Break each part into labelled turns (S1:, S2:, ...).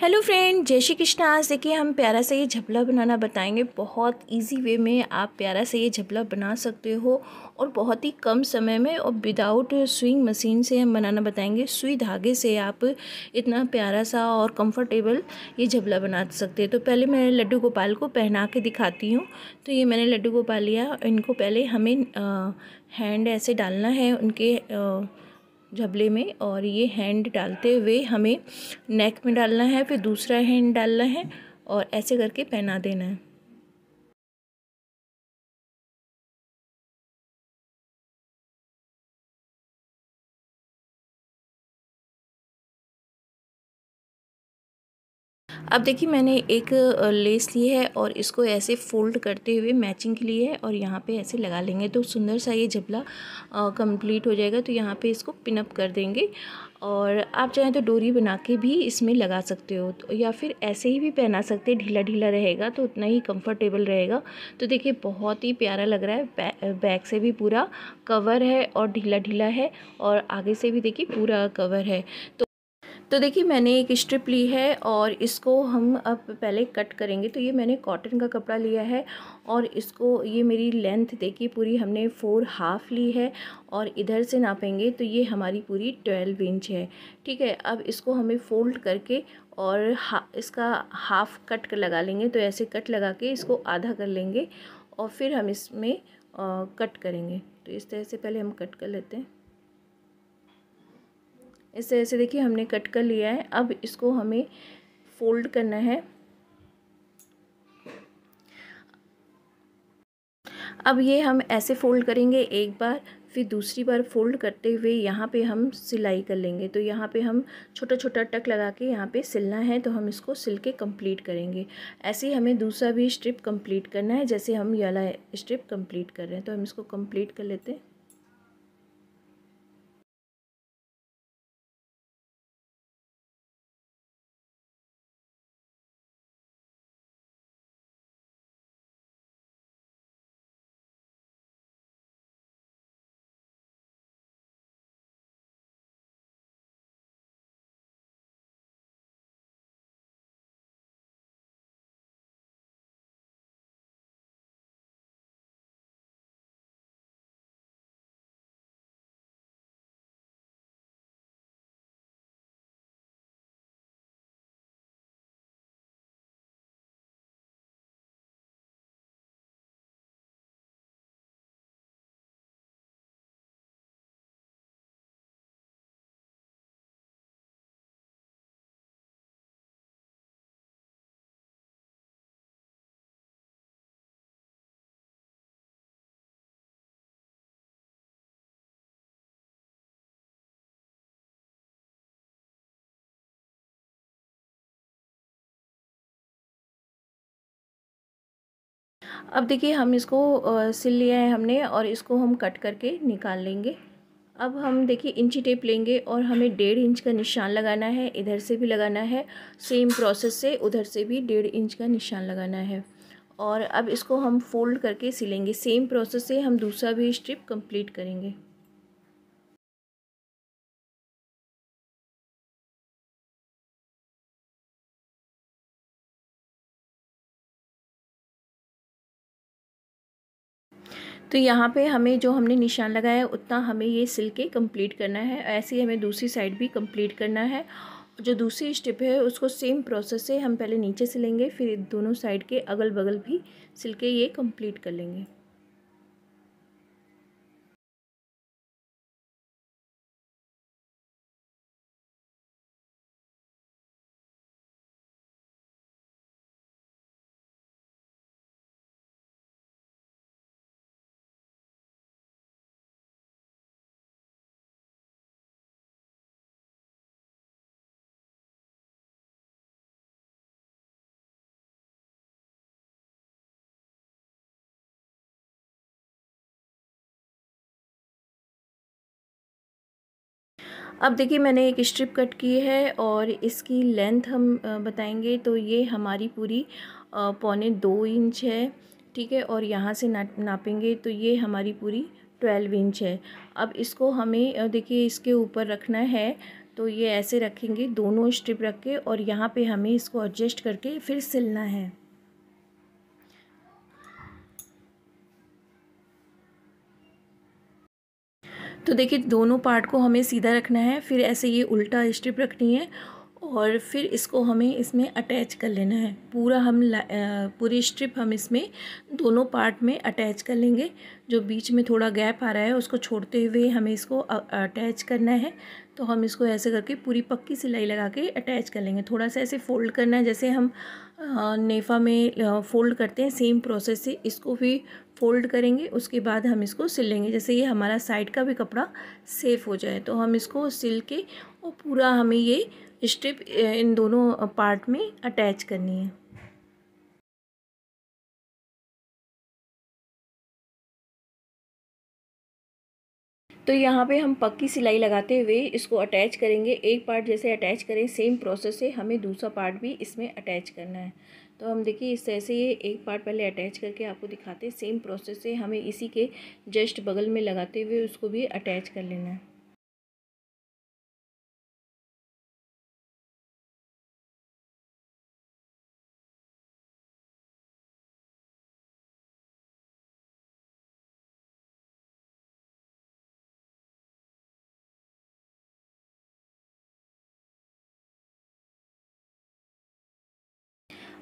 S1: Hello friend जय श्री कृष्ण। आज देखिए हम प्यारा सा ये झपला बनाना बताएँगे। बहुत इजी वे में आप प्यारा सा ये झपला बना सकते हो और बहुत ही कम समय में और विदाउट स्विंग मशीन से हम बनाना बताएँगे। सुई धागे से आप इतना प्यारा सा और कंफर्टेबल ये झपला बना सकते हैं। तो पहले मैं लड्डू गोपाल को पहना के दिखाती हूँ। तो ये मैंने लड्डू गोपाल लिया। इनको पहले हमें आ, हैंड ऐसे डालना है उनके आ, झबले में और ये हैंड डालते हुए हमें नेक में डालना है, फिर दूसरा हैंड डालना है और ऐसे करके पहना देना है। अब देखिए, मैंने एक लेस ली है और इसको ऐसे फोल्ड करते हुए मैचिंग के लिए है और यहाँ पे ऐसे लगा लेंगे। तो सुंदर सा ये जबला कंप्लीट हो जाएगा। तो यहाँ पे इसको पिनअप कर देंगे और आप चाहें तो डोरी बना के भी इसमें लगा सकते हो तो या फिर ऐसे ही भी पहना सकते हैं। ढीला ढीला रहेगा तो उतना ही कंफर्टेबल रहेगा। तो देखिए, बहुत ही प्यारा लग रहा है। बैक से भी पूरा कवर है और ढीला ढीला है और आगे से भी देखिए पूरा कवर है। तो तो देखिए मैंने एक स्ट्रिप ली है और इसको हम अब पहले कट करेंगे। तो ये मैंने कॉटन का कपड़ा लिया है और इसको ये मेरी लेंथ देखिए पूरी हमने फोर हाफ़ ली है और इधर से नापेंगे तो ये हमारी पूरी ट्वेल्व इंच है। ठीक है अब इसको हमें फ़ोल्ड करके और हा, इसका हाफ़ कट लगा लेंगे। तो ऐसे कट लगा के इसको आधा कर लेंगे और फिर हम इसमें आ, कट करेंगे। तो इस तरह से पहले हम कट कर लेते हैं। इस तरह से देखिए हमने कट कर लिया है। अब इसको हमें फोल्ड करना है। अब ये हम ऐसे फ़ोल्ड करेंगे एक बार, फिर दूसरी बार फ़ोल्ड करते हुए यहाँ पे हम सिलाई कर लेंगे। तो यहाँ पे हम छोटा छोटा टक लगा के यहाँ पे सिलना है तो हम इसको सिल के कंप्लीट करेंगे। ऐसे ही हमें दूसरा भी स्ट्रिप कंप्लीट करना है, जैसे हम ये वाला स्ट्रिप कंप्लीट कर रहे हैं। तो हम इसको कंप्लीट कर लेते हैं। अब देखिए हम इसको सिल लिया है हमने और इसको हम कट करके निकाल लेंगे। अब हम देखिए इंची टेप लेंगे और हमें डेढ़ इंच का निशान लगाना है, इधर से भी लगाना है, सेम प्रोसेस से उधर से भी डेढ़ इंच का निशान लगाना है। और अब इसको हम फोल्ड करके सिलेंगे, सेम प्रोसेस से हम दूसरा भी स्ट्रिप कंप्लीट करेंगे। तो यहाँ पे हमें जो हमने निशान लगाया है, उतना हमें ये सिल के कंप्लीट करना है। ऐसे ही हमें दूसरी साइड भी कंप्लीट करना है। जो दूसरी स्टेप है, उसको सेम प्रोसेस से हम पहले नीचे सिलेंगे, फिर दोनों साइड के अगल बगल भी सिल के ये कंप्लीट कर लेंगे। अब देखिए, मैंने एक स्ट्रिप कट की है और इसकी लेंथ हम बताएँगे तो ये हमारी पूरी पौने दो इंच है, ठीक है? और यहाँ से ना, नापेंगे तो ये हमारी पूरी ट्वेल्व इंच है। अब इसको हमें देखिए, इसके ऊपर रखना है तो ये ऐसे रखेंगे, दोनों स्ट्रिप रख के और यहाँ पे हमें इसको एडजस्ट करके फिर सिलना है। तो देखिए, दोनों पार्ट को हमें सीधा रखना है, फिर ऐसे ये उल्टा स्ट्रिप रखनी है और फिर इसको हमें इसमें अटैच कर लेना है। पूरा हम पूरी स्ट्रिप हम इसमें दोनों पार्ट में अटैच कर लेंगे। जो बीच में थोड़ा गैप आ रहा है, उसको छोड़ते हुए हमें इसको अटैच करना है। तो हम इसको ऐसे करके पूरी पक्की सिलाई लगा के अटैच कर लेंगे। थोड़ा सा ऐसे फोल्ड करना है, जैसे हम नेफ़ा में फ़ोल्ड करते हैं सेम प्रोसेस से इसको भी फ़ोल्ड करेंगे। उसके बाद हम इसको सिल लेंगे। जैसे ये हमारा साइड का भी कपड़ा सेफ़ हो जाए तो हम इसको सिल के और पूरा हमें ये स्ट्रिप इन दोनों पार्ट में अटैच करनी है। तो यहाँ पे हम पक्की सिलाई लगाते हुए इसको अटैच करेंगे। एक पार्ट जैसे अटैच करें सेम प्रोसेस से हमें दूसरा पार्ट भी इसमें अटैच करना है। तो हम देखिए, इस तरह से ये एक पार्ट पहले अटैच करके आपको दिखाते हैं। सेम प्रोसेस से हमें इसी के जस्ट बगल में लगाते हुए उसको भी अटैच कर लेना है।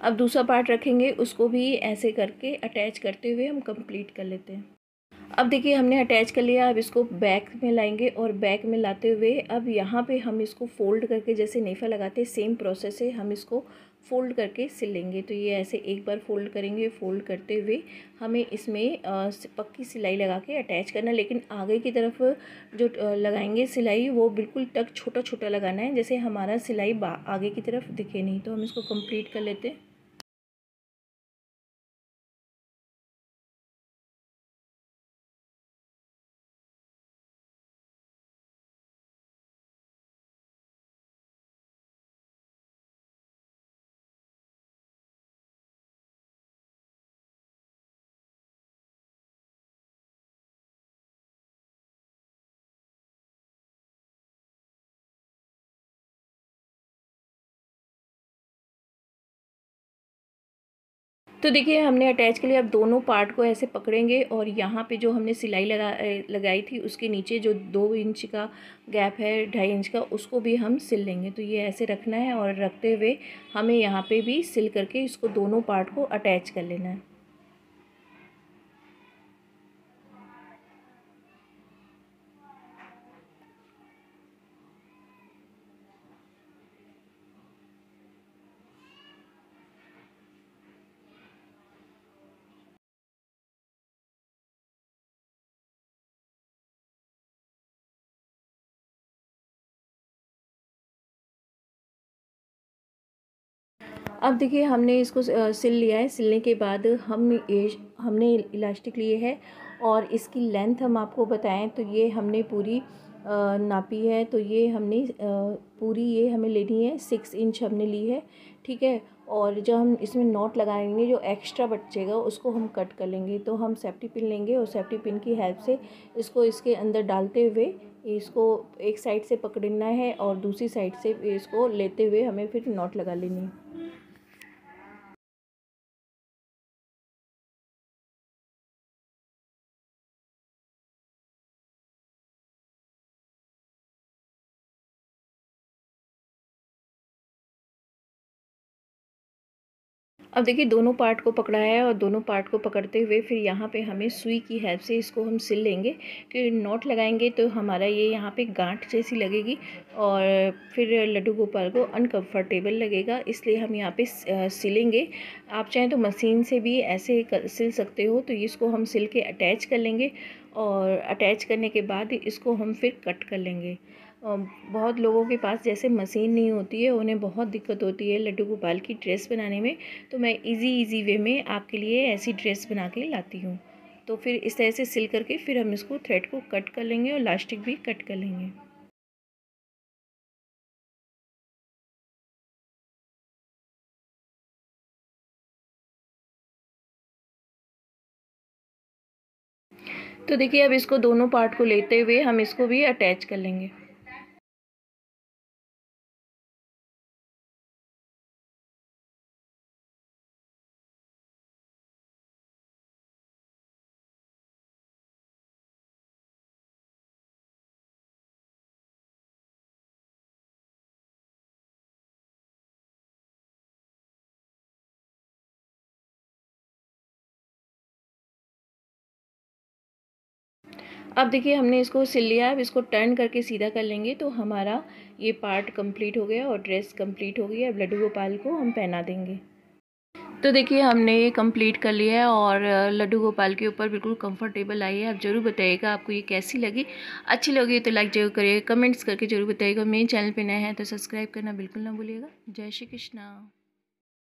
S1: अब दूसरा पार्ट रखेंगे, उसको भी ऐसे करके अटैच करते हुए हम कंप्लीट कर लेते हैं। अब देखिए, हमने अटैच कर लिया, अब इसको बैक में लाएँगे और बैक में लाते हुए अब यहाँ पे हम इसको फोल्ड करके जैसे नेफा लगाते सेम प्रोसेस है हम इसको फ़ोल्ड करके सिल लेंगे। तो ये ऐसे एक बार फ़ोल्ड करेंगे फ़ोल्ड करते हुए हमें इसमें पक्की सिलाई लगा के अटैच करना लेकिन आगे की तरफ़ जो लगाएँगे सिलाई, वो बिल्कुल तक छोटा छोटा लगाना है, जैसे हमारा सिलाई आगे की तरफ़ दिखे नहीं तो हम इसको कंप्लीट कर लेते हैं। तो देखिए, हमने अटैच के लिए अब दोनों पार्ट को ऐसे पकड़ेंगे और यहाँ पे जो हमने सिलाई लगा लगाई थी, उसके नीचे जो दो इंच का गैप है, ढाई इंच का, उसको भी हम सिल लेंगे। तो ये ऐसे रखना है और रखते हुए हमें यहाँ पे भी सिल करके इसको दोनों पार्ट को अटैच कर लेना है। अब देखिए, हमने इसको सिल लिया है। सिलने के बाद हम ये, हमने इलास्टिक लिए है और इसकी लेंथ हम आपको बताएँ तो ये हमने पूरी नापी है। तो ये हमने पूरी ये हमें लेनी है। सिक्स इंच हमने ली है, ठीक है? और जब हम इसमें नॉट लगाएँगे, जो एक्स्ट्रा बचेगा, उसको हम कट कर लेंगे। तो हम सेफ्टी पिन लेंगे और सेफ्टी पिन की हेल्प से इसको इसके अंदर डालते हुए इसको एक साइड से पकड़ना है और दूसरी साइड से इसको लेते हुए हमें फिर नॉट लगा लेनी है। अब देखिए, दोनों पार्ट को पकड़ा है और दोनों पार्ट को पकड़ते हुए फिर यहाँ पे हमें सुई की हेल्प से इसको हम सिल लेंगे। कि नॉट लगाएँगे तो हमारा ये यहाँ पे गांठ जैसी लगेगी और फिर लड्डू गोपाल को अनकम्फर्टेबल लगेगा, इसलिए हम यहाँ पे सिलेंगे। आप चाहें तो मशीन से भी ऐसे सिल सकते हो तो इसको हम सिल के अटैच कर लेंगे और अटैच करने के बाद इसको हम फिर कट कर लेंगे। बहुत लोगों के पास जैसे मशीन नहीं होती है, उन्हें बहुत दिक्कत होती है लड्डू गोपाल की ड्रेस बनाने में। तो मैं इजी इजी वे में आपके लिए ऐसी ड्रेस बना के लाती हूँ। तो फिर इस तरह से सिल करके फिर हम इसको थ्रेड को कट कर लेंगे और लास्टिक भी कट कर लेंगे। तो देखिए, अब इसको दोनों पार्ट को लेते हुए हम इसको भी अटैच कर लेंगे। अब देखिए, हमने इसको सिल लिया अब इसको टर्न करके सीधा कर लेंगे तो हमारा ये पार्ट कंप्लीट हो गया और ड्रेस कंप्लीट हो गई अब लड्डू गोपाल को हम पहना देंगे। तो देखिए, हमने ये कंप्लीट कर लिया है और लड्डू गोपाल के ऊपर बिल्कुल कंफर्टेबल आई है। आप ज़रूर बताइएगा आपको ये कैसी लगी। अच्छी लगी तो लाइक ज़रूर करिएगा कमेंट्स करके ज़रूर बताइएगा। मेरे चैनल पे नए हैं तो सब्सक्राइब करना बिल्कुल ना भूलिएगा। जय श्री कृष्णा।